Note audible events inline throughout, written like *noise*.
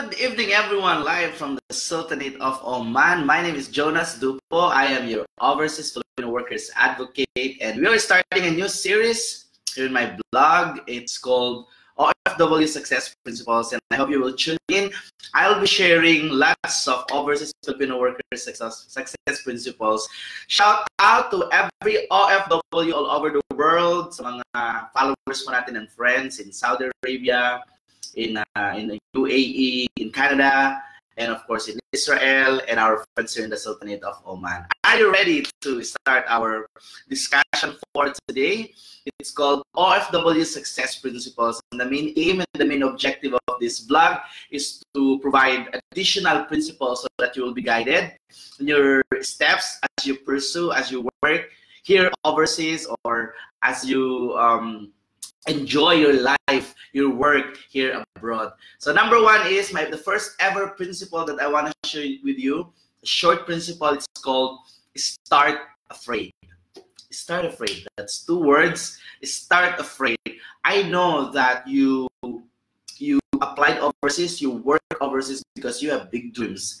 Good evening, everyone, live from the Sultanate of Oman. My name is Jonas Dupo. I am your overseas Filipino workers advocate, and we are starting a new series in my blog. It's called OFW Success Principles, and I hope you will tune in. I'll be sharing lots of overseas Filipino workers success, success principles. Shout out to every OFW all over the world, sa mga followers mo natin and friends in Saudi Arabia, in uh, in the UAE, in Canada, and of course in Israel, and our friends here in the Sultanate of Oman. Are you ready to start our discussion for today? It's called OFW Success Principles. And the main aim and the main objective of this blog is to provide additional principles so that you will be guided in your steps as you pursue, as you work here overseas, or as you um, enjoy your life, your work here abroad. So number one is my the first ever principle that I want to share with you. A short principle. It's called start afraid. Start afraid. That's two words. Start afraid. I know that you you applied overseas, you work overseas because you have big dreams,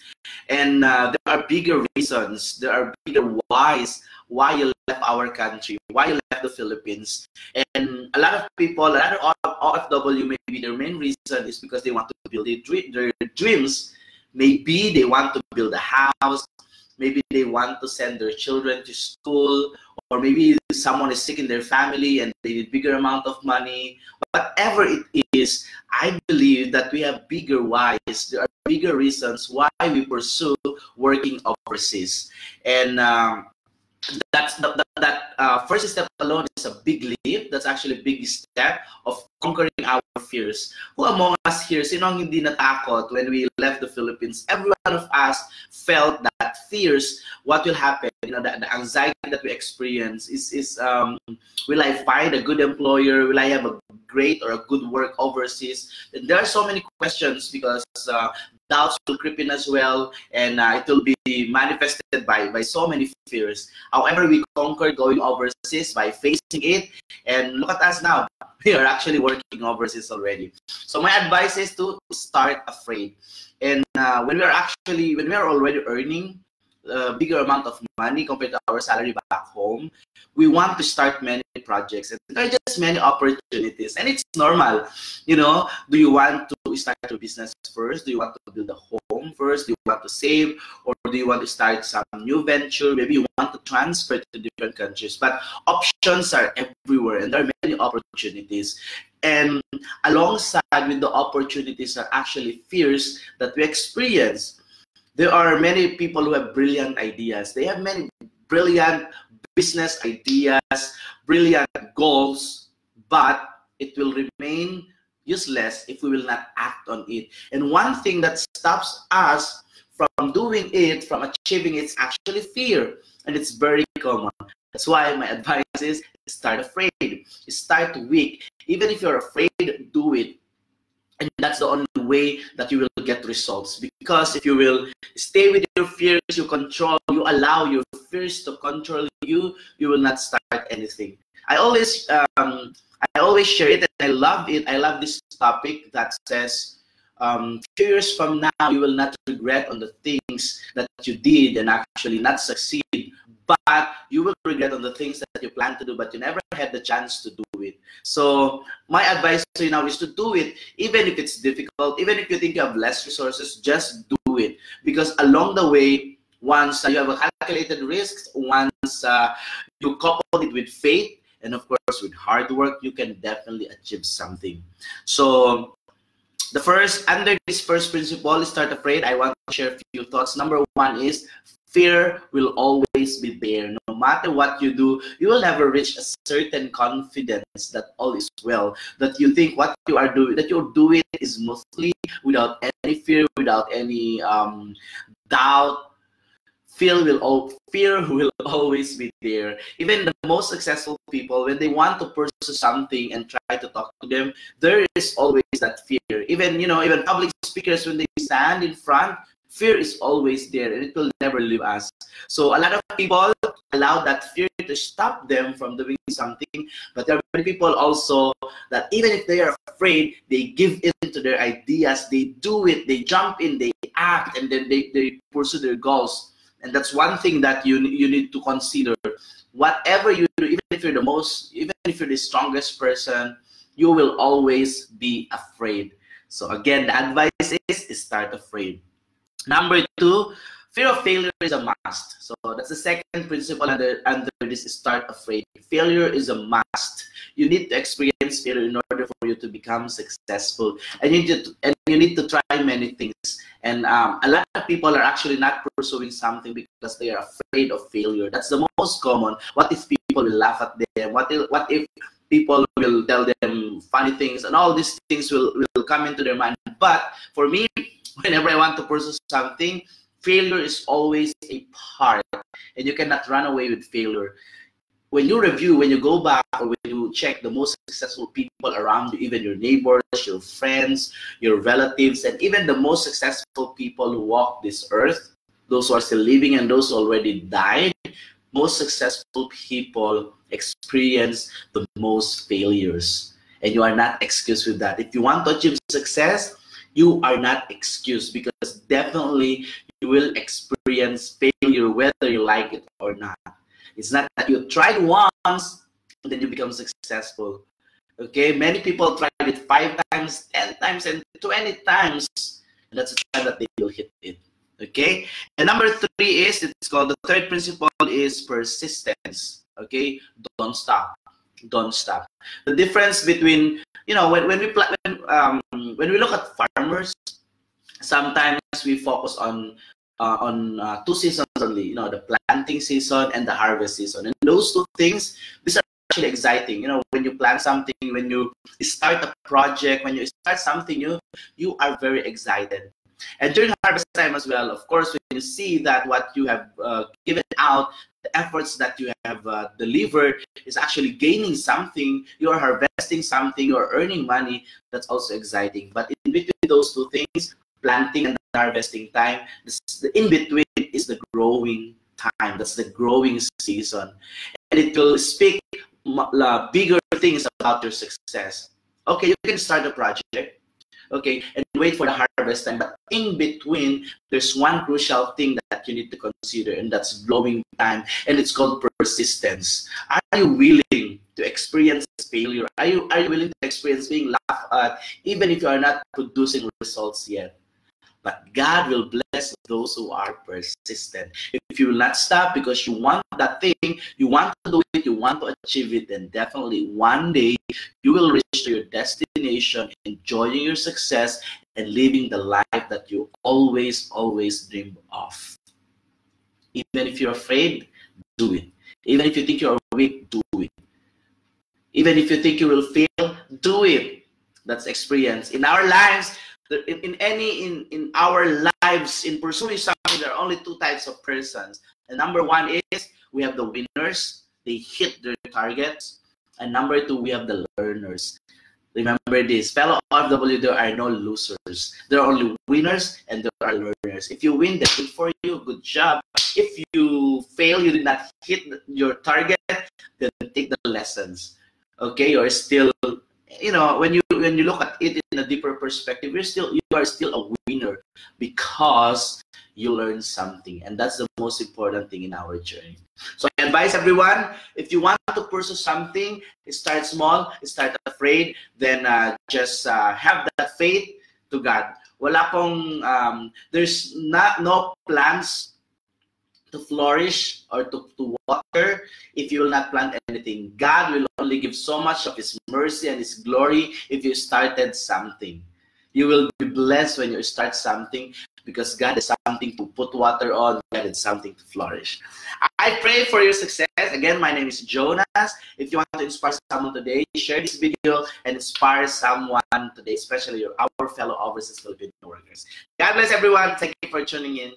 and uh, there are bigger reasons. There are bigger whys why you left our country, why you left the Philippines. And a lot of people, a lot of OFW, maybe their main reason is because they want to build their, dreams. Maybe they want to build a house. Maybe they want to send their children to school. Or maybe someone is sick in their family and they need bigger amount of money. Whatever it is, I believe that we have bigger whys. There are bigger reasons why we pursue working overseas. And um, that's that, that, that uh, first step alone is a big leap. That's actually a big step of conquering our fears. Who among us here, sino ang hindi natakot when we left the Philippines? Every one of us felt that fears, what will happen? You know, the, the anxiety that we experience is, is um, will I find a good employer? Will I have a great or a good work overseas? And there are so many questions because uh, doubts will creep in as well, and uh, it will be manifested by, by so many fears. However, we conquered going overseas by facing it, and look at us now. *laughs* We are actually working overseas already. So my advice is to start afraid. And uh, when we are actually, when we are already earning, a bigger amount of money compared to our salary back home, we want to start many projects. And there are just many opportunities. And it's normal. You know, do you want to start your business first? Do you want to build a home first? Do you want to save? Or do you want to start some new venture? Maybe you want to transfer to different countries. But options are everywhere and there are many opportunities. And alongside with the opportunities are actually fears that we experience there are many people who have brilliant ideas. They have many brilliant business ideas, brilliant goals, but it will remain useless if we will not act on it. And one thing that stops us from doing it, from achieving it, is actually fear. And it's very common. That's why my advice is start afraid, start weak. Even if you're afraid, do it and that's the only way that you will get results because if you will stay with your fears you control you allow your fears to control you you will not start anything i always um i always share it and i love it i love this topic that says um, years from now you will not regret on the things that you did and actually not succeed but you will regret on the things that you plan to do, but you never had the chance to do it. So my advice to you now is to do it, even if it's difficult, even if you think you have less resources, just do it. Because along the way, once uh, you have a calculated risks, once uh, you couple it with faith, and of course with hard work, you can definitely achieve something. So the first under this first principle start afraid i want to share a few thoughts number one is fear will always be there. No matter what you do, you will never reach a certain confidence that all is well. That you think what you are doing, that you're doing is mostly without any fear, without any um, doubt. Fear will, all, fear *laughs* will always be there. Even the most successful people, when they want to pursue something and try to talk to them, there is always that fear. Even you know, even public speakers when they stand in front, fear is always there and it will never leave us. So a lot of people allow that fear to stop them from doing something. But there are many people also that even if they are afraid, they give in to their ideas, they do it, they jump in, they act, and then they, they pursue their goals. And that's one thing that you you need to consider. Whatever you do, even if you're the most, even if you're the strongest person, you will always be afraid. So again, the advice is, is start afraid. Number two, fear of failure is a must. So that's the second principle under, under this start afraid. Failure is a must. You need to experience failure in order for you to become successful. And you need to, and you need to try many things. And um, a lot of people are actually not pursuing something because they are afraid of failure. That's the most common. What if people will laugh at them? What if, what if people will tell them funny things and all these things will, will come into their mind. But for me, whenever I want to pursue something, failure is always a part and you cannot run away with failure. When you review, when you go back or when you check the most successful people around you, even your neighbors, your friends, your relatives, and even the most successful people who walk this earth, those who are still living and those who already died, most successful people experience the most failures. And you are not excused with that. If you want to achieve success, you are not excused because definitely you will experience failure whether you like it or not. It's not that you tried once and then you become successful. Okay, many people tried it five times, ten times, and twenty times. And that's the time that they will hit it. Okay, and number three is it's called the third principle is persistence. Okay, don't stop, don't stop. The difference between you know when, when we when, um, when we look at farmers, sometimes we focus on uh, on uh, two seasons only. You know, the planting season and the harvest season, and those two things these are actually exciting. You know, when you plan something, when you start a project, when you start something new, you are very excited. And during harvest time as well, of course, when you see that what you have uh, given out, the efforts that you have uh, delivered is actually gaining something, you are harvesting something, you are earning money, that's also exciting. But in between those two things, planting and harvesting time, this, the in between is the growing time. That's the growing season. And it will speak bigger things about your success. Okay, you can start a project okay, and wait for the harvest time. But in between, there's one crucial thing that you need to consider, and that's growing time, and it's called persistence. Are you willing to experience failure? Are you are you willing to experience being laughed at, even if you are not producing results yet? But God will bless those who are persistent. If you will not stop because you want that thing, you want to do it, you want to achieve it, then definitely one day you will reach to your destination, enjoying your success and living the life that you always, always dream of. Even if you're afraid, do it. Even if you think you're weak, do it. Even if you think you will fail, do it. That's experience. In our lives, in, in any in in our lives in pursuing something there are only two types of persons and number one is we have the winners they hit their targets and number two we have the learners remember this. Fellow OFW there are no losers. There are only winners and there are learners. If you win then good for you. Good job. If you fail you did not hit your target then take the lessons. Okay you're still you know when you when you look at it in a deeper perspective you're still you are still a winner because you learn something and that's the most important thing in our journey so i advise everyone if you want to pursue something start small start afraid then uh, just uh, have that faith to god wala pong um, there's not no plans to flourish or to, to water if you will not plant anything. God will only give so much of His mercy and His glory if you started something. You will be blessed when you start something because God has something to put water on, God has something to flourish. I pray for your success. Again, my name is Jonas. If you want to inspire someone today, share this video and inspire someone today, especially your, our fellow overseas Filipino workers. God bless everyone. Thank you for tuning in.